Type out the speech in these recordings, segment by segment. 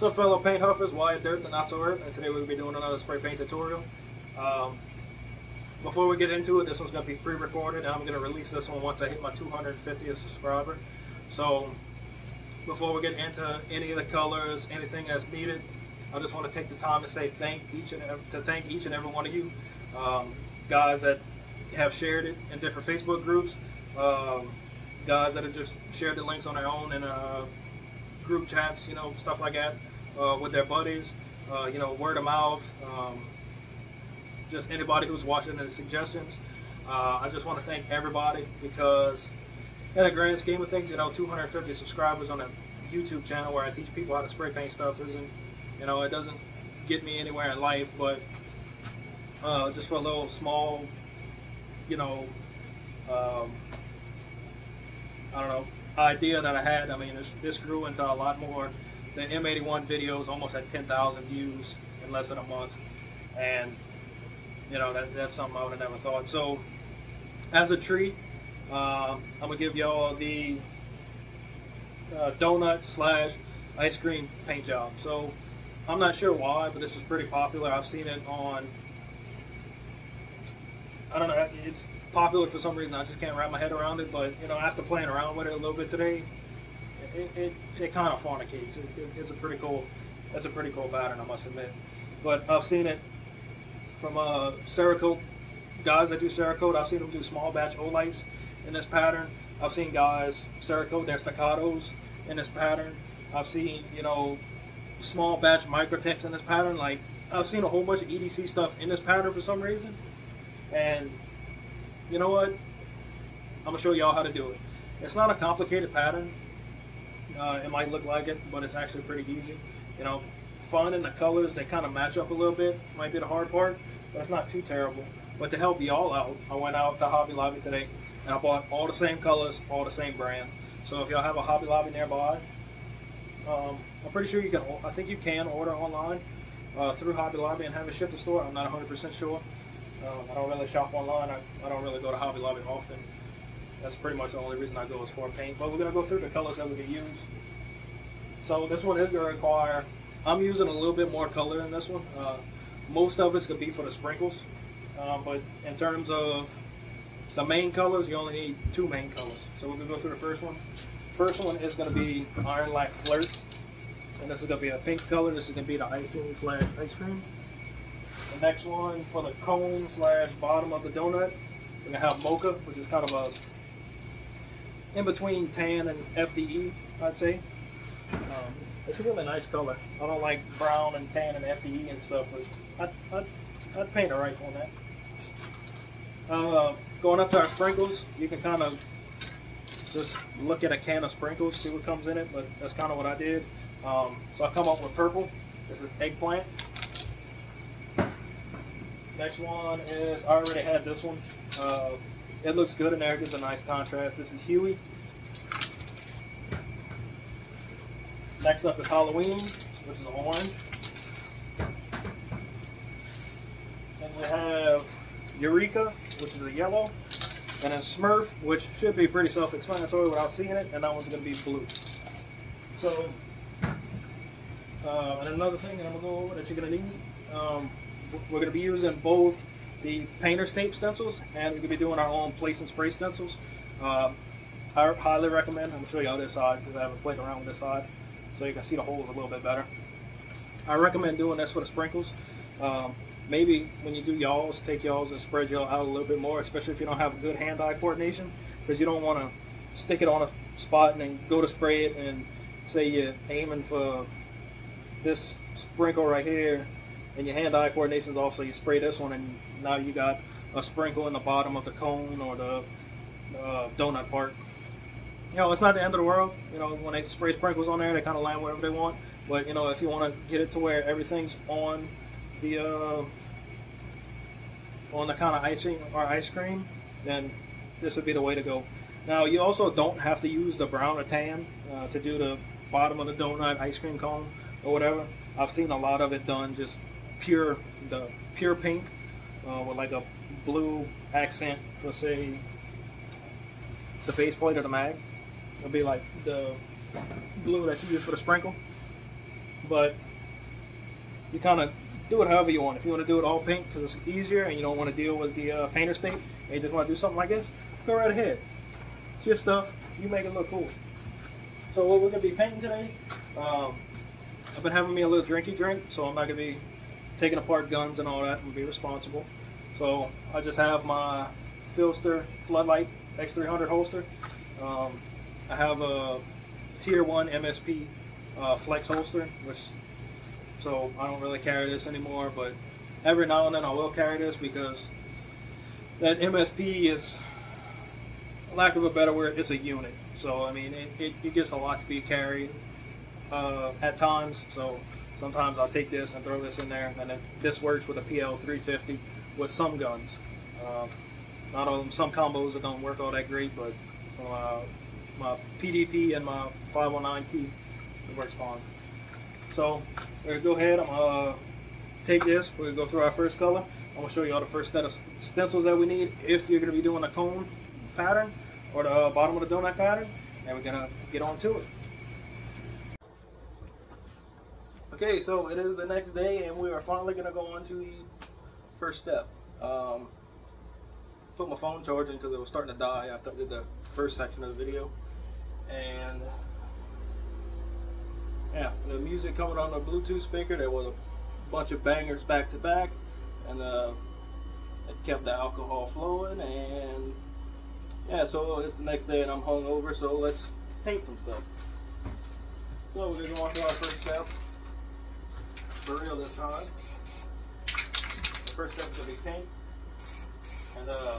So fellow paint huffers, Wyatt Derp, the Not So Earp, and today we'll be doing another spray paint tutorial. Um, before we get into it, this one's going to be pre-recorded, and I'm going to release this one once I hit my 250th subscriber. So before we get into any of the colors, anything that's needed, I just want to take the time to say thank each and every, to thank each and every one of you um, guys that have shared it in different Facebook groups, um, guys that have just shared the links on their own in uh, group chats, you know, stuff like that uh, with their buddies, uh, you know, word of mouth, um, just anybody who's watching the suggestions. Uh, I just want to thank everybody because in a grand scheme of things, you know, 250 subscribers on a YouTube channel where I teach people how to spray paint stuff isn't, you know, it doesn't get me anywhere in life, but uh, just for a little small, you know, um, I don't know, idea that I had. I mean, this, this grew into a lot more. The M81 videos almost had 10,000 views in less than a month. And, you know, that, that's something I would have never thought. So, as a treat, uh, I'm going to give y'all the uh, donut slash ice cream paint job. So, I'm not sure why, but this is pretty popular. I've seen it on, I don't know, it's popular for some reason. I just can't wrap my head around it. But you know, after playing around with it a little bit today, it, it, it kind of fornicates. It, it, it's a pretty cool, it's a pretty cool pattern, I must admit. But I've seen it from uh, Cerakote guys that do Cerakote. I've seen them do small batch Olights in this pattern. I've seen guys Cerakote their Staccatos in this pattern. I've seen you know small batch Microtechs in this pattern. Like I've seen a whole bunch of EDC stuff in this pattern for some reason, and you know what? I'm gonna show y'all how to do it. It's not a complicated pattern. Uh, it might look like it, but it's actually pretty easy. You know, fun and the colors, they kind of match up a little bit. Might be the hard part, but it's not too terrible. But to help y'all out, I went out to Hobby Lobby today and I bought all the same colors, all the same brand. So if y'all have a Hobby Lobby nearby, um, I'm pretty sure you can, I think you can order online uh, through Hobby Lobby and have it shipped to store. I'm not 100% sure. Um, I don't really shop online. I, I don't really go to Hobby Lobby often. That's pretty much the only reason I go is for paint. But we're going to go through the colors that we can use. So this one is going to require, I'm using a little bit more color in this one. Uh, most of it's going to be for the sprinkles. Um, but in terms of the main colors, you only need two main colors. So we're going to go through the first one. First one is going to be Ironlak Flirt. And this is going to be a pink color. This is going to be the icing slash ice cream. The next one for the cone slash bottom of the donut, we're gonna have mocha, which is kind of a in between tan and FDE, I'd say. Um, it's a really nice color. I don't like brown and tan and FDE and stuff, but I'd, I'd, I'd paint a rifle on that. Uh, going up to our sprinkles, you can kind of just look at a can of sprinkles, see what comes in it, but that's kind of what I did. Um, so I come up with purple. This is eggplant. Next one is, I already had this one. Uh, it looks good in there, gives a nice contrast. This is Huey. Next up is Halloween, which is orange. Then we have Eureka, which is a yellow. And then Smurf, which should be pretty self-explanatory without seeing it, and that one's going to be blue. So, uh, and another thing that I'm going to go over that you're going to need, um, we're going to be using both the painter's tape stencils and we're going to be doing our own place and spray stencils. Uh, I highly recommend, I'm going to show you on this side because I haven't played around with this side so you can see the holes a little bit better. I recommend doing this for the sprinkles. Um, maybe when you do y'alls, take y'alls and spread y'all out a little bit more, especially if you don't have good hand-eye coordination because you don't want to stick it on a spot and then go to spray it and say you're aiming for this sprinkle right here and your hand-eye coordination is off, so you spray this one, and now you got a sprinkle in the bottom of the cone or the uh, donut part. You know, it's not the end of the world. You know, when they spray sprinkles on there, they kind of land wherever they want. But you know, if you want to get it to where everything's on the uh, on the kind of icing or ice cream, then this would be the way to go. Now, you also don't have to use the brown or tan uh, to do the bottom of the donut ice cream cone or whatever. I've seen a lot of it done just pure the pure pink uh, with like a blue accent for say the base plate or the mag. It'll be like the blue that you use for the sprinkle. but you kind of do it however you want. If you want to do it all pink because it's easier and you don't want to deal with the uh, painter's tape and you just want to do something like this, go right ahead. It's your stuff. You make it look cool. So what we're going to be painting today, um, I've been having me a little drinky drink, so I'm not going to be taking apart guns and all that and be responsible. So I just have my PHLster Floodlight X300 holster. Um, I have a Tier 1 MSP uh, Flex holster, which so I don't really carry this anymore, but every now and then I will carry this because that MSP is, lack of a better word, it's a unit. So I mean, it, it, it gets a lot to be carried uh, at times. So sometimes I'll take this and throw this in there, and this works with a PL 350 with some guns. Uh, not all them, some combos that don't work all that great, but uh, my PDP and my 509T, it works fine. So we're gonna go ahead, I'm gonna take this, we're gonna go through our first color. I'm gonna show you all the first set of stencils that we need if you're gonna be doing a cone pattern or the uh, bottom of the donut pattern, and we're gonna get on to it. Okay, so it is the next day and we are finally gonna go on to the first step. Um, put my phone charging because it was starting to die after I did the first section of the video. And yeah, the music coming on the Bluetooth speaker, there was a bunch of bangers back to back, and uh, it kept the alcohol flowing. And yeah, so it's the next day and I'm hungover, so let's paint some stuff. So we're gonna go on to our first step. Burial this time. The first step is gonna be paint. And uh,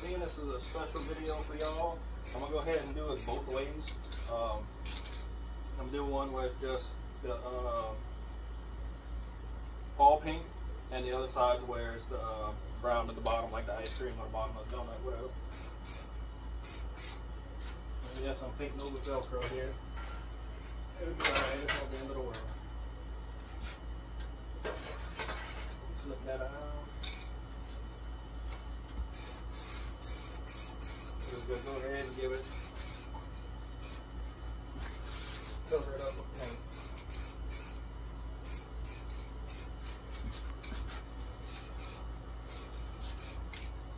seeing this is a special video for y'all, I'm gonna go ahead and do it both ways. Um, I'm doing one with just the uh, all pink, and the other side where it's the uh, brown at the bottom, like the ice cream or the bottom of the donut, whatever. And yes, I'm painting over Velcro here.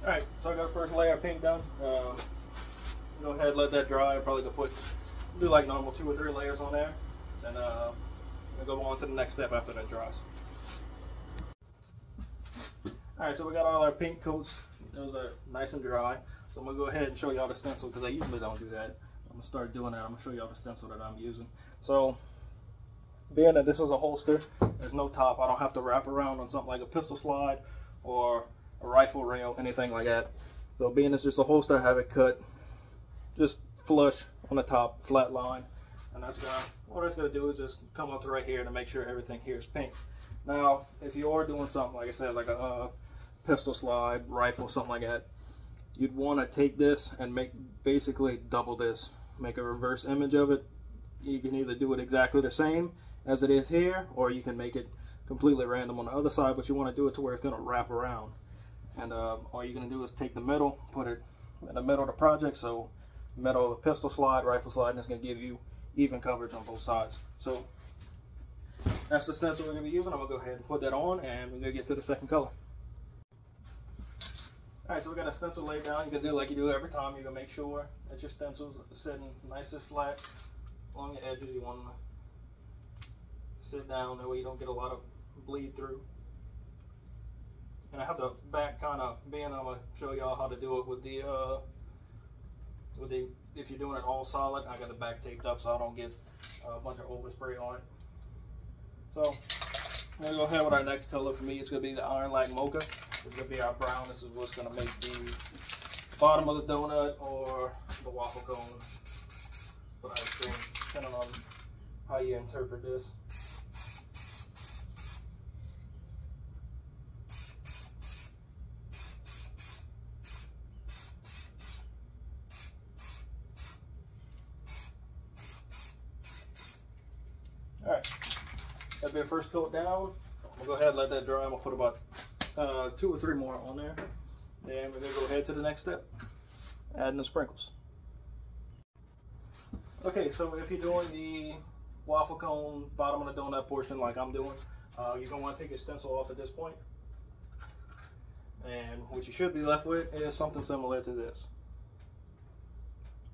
Alright, so I got first layer of paint done. Um, go ahead let that dry. I'm probably gonna put do like normal two or three layers on there. And uh, go on to the next step after that dries. Alright, so we got all our paint coats. Those are nice and dry. So I'm gonna go ahead and show you all the stencil because I usually don't do that. I'm gonna start doing that. I'm gonna show you all the stencil that I'm using. So being that this is a holster, there's no top. I don't have to wrap around on something like a pistol slide or a rifle rail, anything like that. So being it's just a holster, I have it cut just flush on the top, flat line. And that's gonna, what it's gonna do is just come up to right here to make sure everything here is pink. Now, if you are doing something, like I said, like a uh, pistol slide, rifle, something like that, you'd want to take this and make basically double this. Make a reverse image of it. You can either do it exactly the same as it is here, or you can make it completely random on the other side, but you want to do it to where it's going to wrap around. And uh, all you're going to do is take the middle, put it in the middle of the project, so the pistol slide, rifle slide, and it's going to give you even coverage on both sides. So that's the stencil we're going to be using. I'm going to go ahead and put that on, and we're going to get to the second color. Alright, so we got a stencil laid down. You can do like you do every time. You're going to make sure that your stencil's sitting nice and flat along the edges. You want to sit down, that way you don't get a lot of bleed through. And I have the back kind of being, I'm going to show y'all how to do it with the, uh, if you're doing it all solid, I got the back taped up so I don't get a bunch of overspray on it. So, I'm to go ahead with our next color for me. It's going to be the Ironlak Mocha. It's to be our brown. This is what's going to make the bottom of the donut or the waffle cone for ice cream, depending on how you interpret this. Alright, that'll be our first coat down. We'll go ahead and let that dry. I'm to put about uh, two or three more on there. Then we're to go ahead to the next step, adding the sprinkles. Okay, so if you're doing the waffle cone, bottom of the donut portion like I'm doing. Uh, you're gonna wanna take your stencil off at this point. And what you should be left with is something similar to this.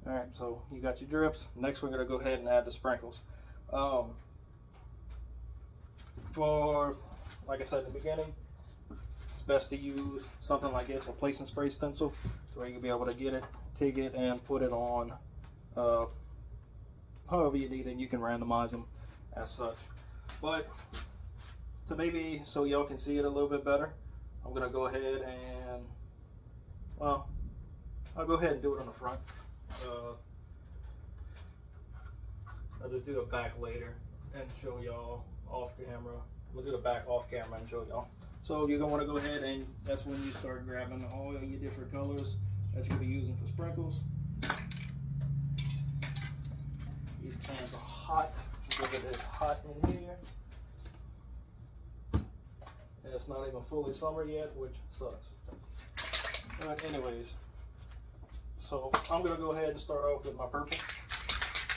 All right, so you got your drips. Next, we're gonna go ahead and add the sprinkles. Um, for, like I said in the beginning, it's best to use something like this, a place and spray stencil, so where you can be able to get it, take it, and put it on uh, however you need, and you can randomize them as such. But to maybe so y'all can see it a little bit better, I'm gonna go ahead and well, I'll go ahead and do it on the front. Uh, I'll just do the back later and show y'all off camera. We'll do the back off camera and show y'all. So you're gonna wanna go ahead and that's when you start grabbing all your different colors that you're gonna be using for sprinkles. These cans are hot. Look at this hot in here. And it's not even fully summer yet, which sucks. But anyways, so I'm gonna go ahead and start off with my purple.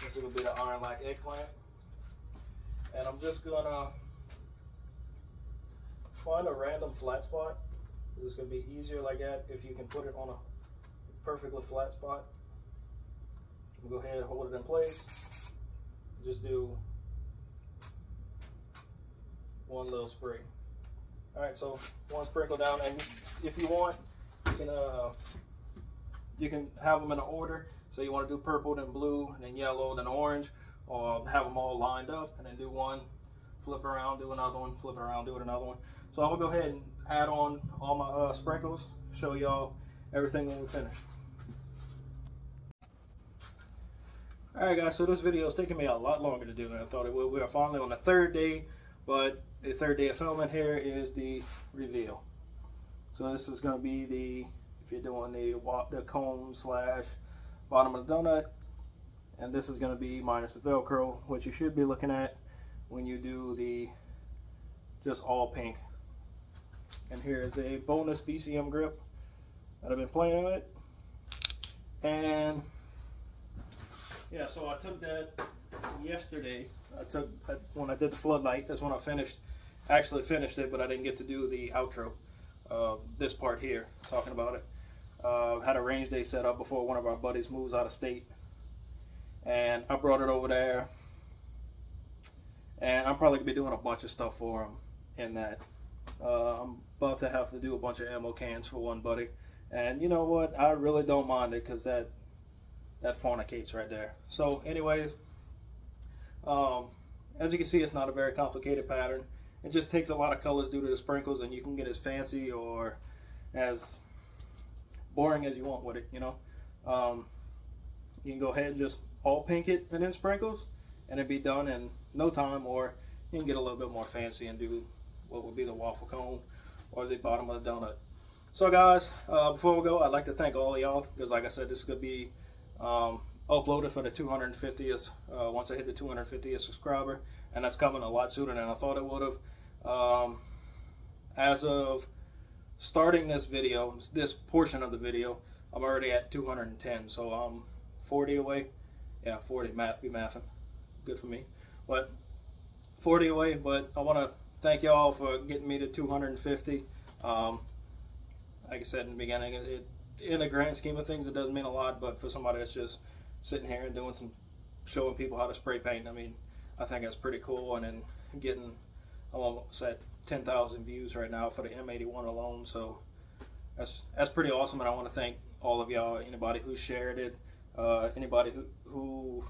This will be the Ironlak eggplant. And I'm just gonna find a random flat spot. It's gonna be easier like that if you can put it on a perfectly flat spot. Go ahead and hold it in place. Just do one little spray. All right, so one sprinkle down, and if you want, you can uh, you can have them in order. So you want to do purple, then blue, then yellow, then orange, or have them all lined up, and then do one, flip around, do another one, flip around, do another one. So I'm gonna go ahead and add on all my uh, sprinkles, show y'all everything when we finish. Alright guys, so this video is taking me a lot longer to do than I thought it would. We are finally on the third day, but the third day of filming here is the reveal. So this is going to be the, if you're doing the, the cone slash bottom of the donut, and this is going to be minus the Velcro, which you should be looking at when you do the just all pink. And here is a bonus BCM grip that I've been playing with. And yeah, so I took that yesterday. I took when I did the floodlight. That's when I finished, actually finished it, but I didn't get to do the outro. Uh, this part here, talking about it. Uh, had a range day set up before one of our buddies moves out of state, and I brought it over there. And I'm probably gonna be doing a bunch of stuff for him in that. Uh, I'm about to have to do a bunch of ammo cans for one buddy, and you know what? I really don't mind it because that that fornicates right there. So anyways, um, as you can see, it's not a very complicated pattern. It just takes a lot of colors due to the sprinkles and you can get as fancy or as boring as you want with it, you know. Um, you can go ahead and just all pink it and then sprinkles and it'd be done in no time or you can get a little bit more fancy and do what would be the waffle cone or the bottom of the donut. So guys, uh, before we go, I'd like to thank all of y'all because like I said, this could be um, uploaded for the 250th uh, once I hit the 250th subscriber and that's coming a lot sooner than I thought it would have um, as of starting this video this portion of the video I'm already at 210 so I'm 40 away. Yeah 40 math be mathing. Good for me. But 40 away but I want to thank y'all for getting me to 250 um, like I said in the beginning it, in the grand scheme of things, it doesn't mean a lot, but for somebody that's just sitting here and doing some, showing people how to spray paint, I mean, I think that's pretty cool. And then getting, I'm almost at 10,000 views right now for the M81 alone, so that's that's pretty awesome. And I want to thank all of y'all, anybody who shared it, uh, anybody who who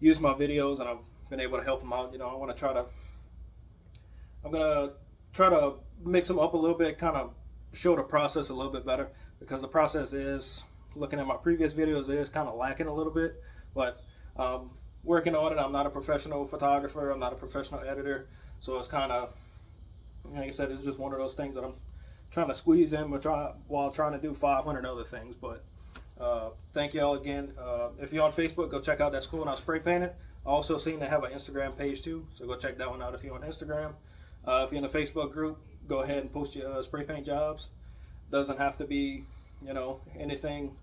used my videos, and I've been able to help them out. You know, I want to try to, I'm gonna try to mix them up a little bit, kind of show the process a little bit better because the process is looking at my previous videos it is kind of lacking a little bit but um, working on it I'm not a professional photographer I'm not a professional editor so it's kind of like I said it's just one of those things that I'm trying to squeeze in but try, while trying to do 500 other things but uh, thank you all again uh, if you're on Facebook go check out that school and I'll spray painted I also seen to have an Instagram page too so go check that one out if you're on Instagram uh, if you're in the Facebook group go ahead and post your uh, spray paint jobs. Doesn't have to be, you know, anything.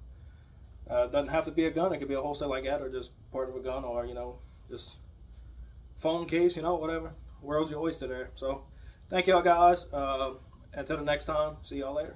Uh, doesn't have to be a gun. It could be a holster like that, or just part of a gun, or you know, just phone case, you know, whatever. World's your oyster there. So thank y'all guys. Until the next time, see y'all later.